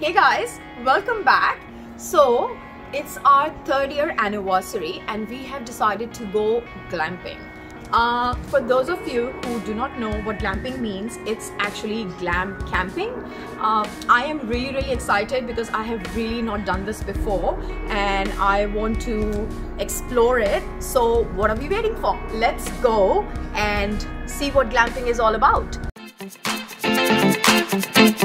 Hey guys, welcome back. So, it's our third year anniversary and we have decided to go glamping. Uh, for those of you who do not know what glamping means, it's actually glam camping. Uh, I am really really excited because I have really not done this before and I want to explore it. So what are we waiting for? Let's go and see what glamping is all about. Thank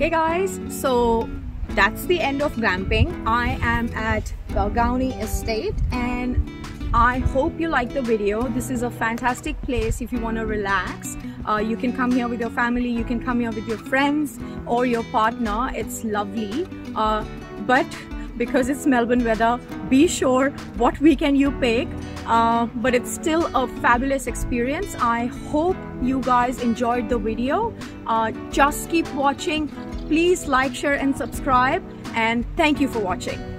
Okay guys, so that's the end of glamping. I am at Balgownie Estate and I hope you like the video. This is a fantastic place if you want to relax. Uh, you can come here with your family, you can come here with your friends or your partner. It's lovely. Uh, but because it's Melbourne weather, be sure what weekend you pick. Uh, but it's still a fabulous experience. I hope you guys enjoyed the video. Uh, just keep watching. Please like, share and subscribe and thank you for watching.